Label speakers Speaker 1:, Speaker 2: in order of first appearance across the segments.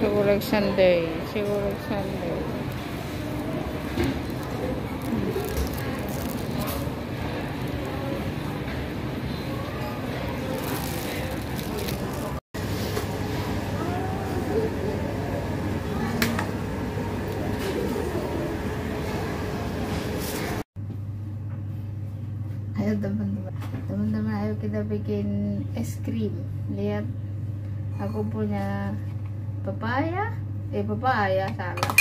Speaker 1: siguro Sunday siguro Sunday Ayo teman-teman, teman-teman ayo kita bikin es krim. Lihat, aku punya pepaya, eh pepaya salah.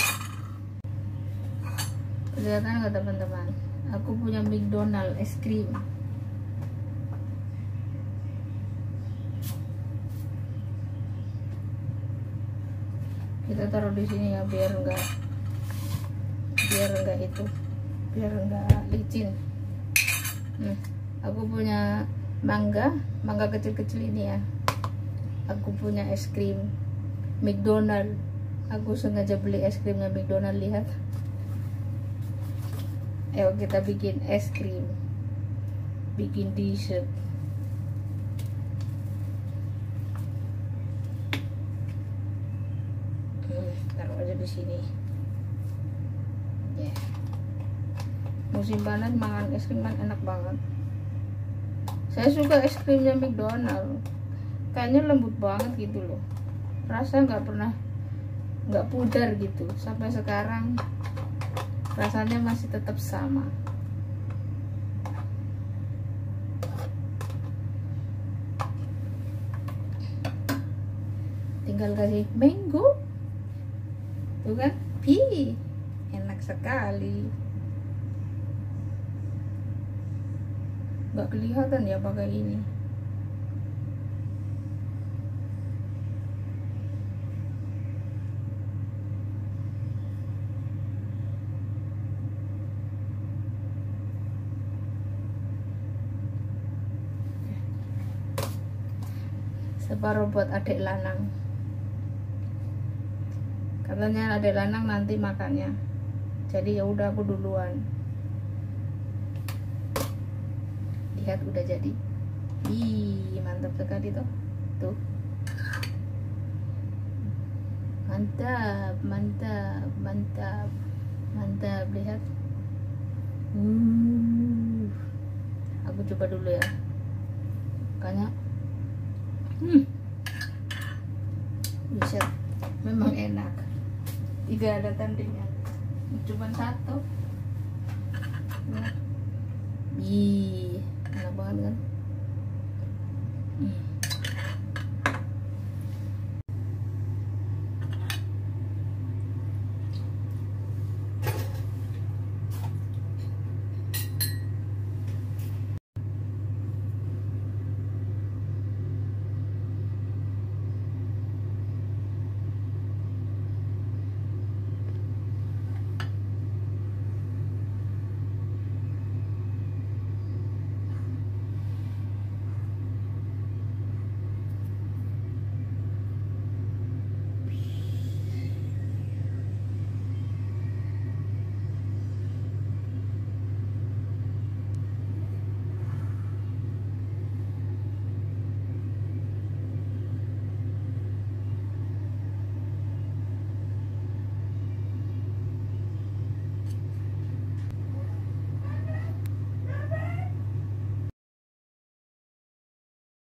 Speaker 1: Kelihatan nggak teman-teman? Aku punya McDonald es krim. Kita taruh di sini ya biar enggak biar enggak itu biar enggak licin. Hmm, aku punya mangga, mangga kecil-kecil ini ya. Aku punya es krim McDonald. Aku sengaja beli es krimnya McDonald lihat. Ayo kita bikin es krim, bikin dessert. Hmm, taruh aja di sini. Yeah musim panas makan es krim kan enak banget saya suka es krimnya McDonald kayaknya lembut banget gitu loh rasa nggak pernah nggak pudar gitu. Sampai sekarang rasanya masih tetap sama. Tinggal kasih mango. Tuh kan? Pi enak sekali. Nggak kelihatan ya pakai ini separuh buat adik lanang. Katanya adik lanang nanti makannya. Jadi ya udah aku duluan. Lihat udah jadi. Ih mantap sekali tuh tuh. Mantap mantap mantap. Mantap lihat. Uh aku coba dulu ya. Makanya hmm. Bisa. Memang enak. Tidak ada tandingan cuma satu. Ih, enak banget kan? Hmm.